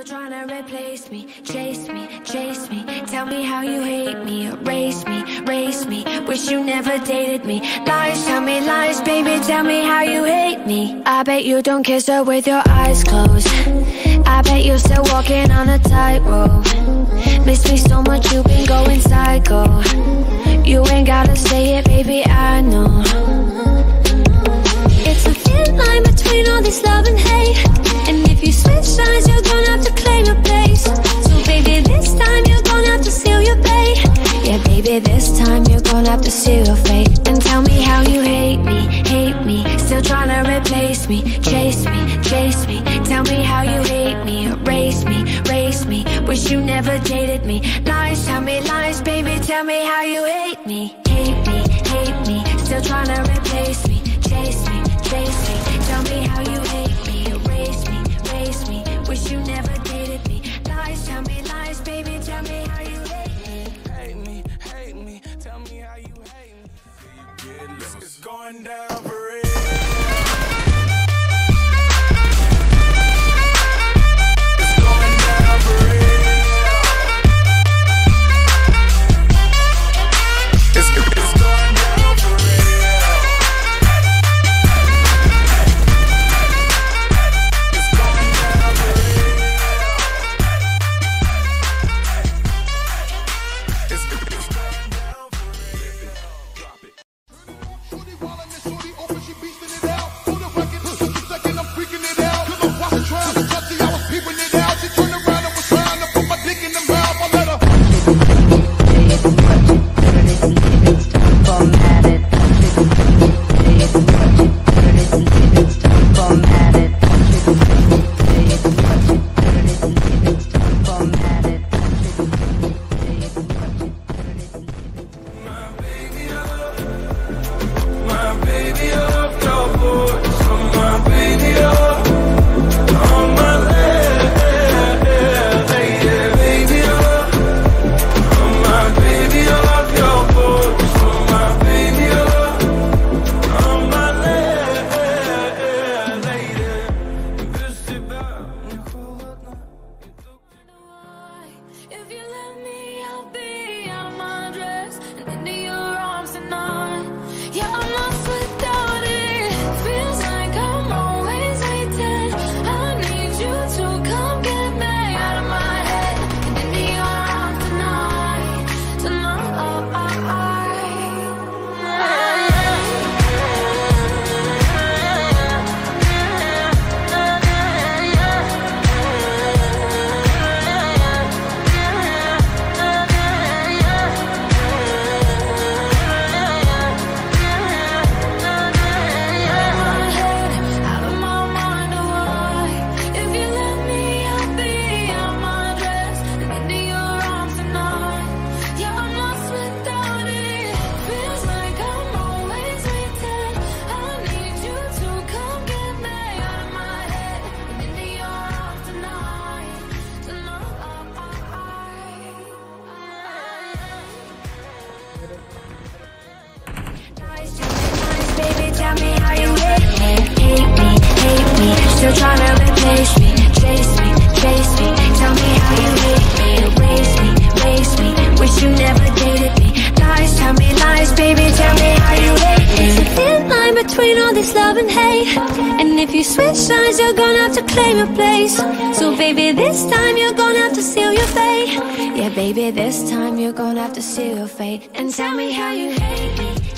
Still trying to replace me, chase me, chase me. Tell me how you hate me, erase me, race me. Wish you never dated me. Lies, tell me lies, baby. Tell me how you hate me. I bet you don't kiss her with your eyes closed. I bet you're still walking on a tightrope. Miss me so much, you've been going psycho. You ain't gotta say it, baby. I know. It's a thin line between all this love and hate And if you switch sides, And tell me how you hate me, hate me. Still trying to replace me, chase me, chase me. Tell me how you hate me, erase me, race me. Wish you never dated me. Lies, tell me lies, baby, tell me how you going down for Still trying to replace me, chase me, chase me. Tell me how you hate me, erase me, race me. Wish you never dated me. Lies, tell me lies, baby, tell me how you hate me. It's a thin line between all this love and hate. And if you switch sides, you're gonna have to claim your place. So, baby, this time you're gonna have to seal your fate. Yeah, baby, this time you're gonna have to seal your fate. And tell me how you hate me.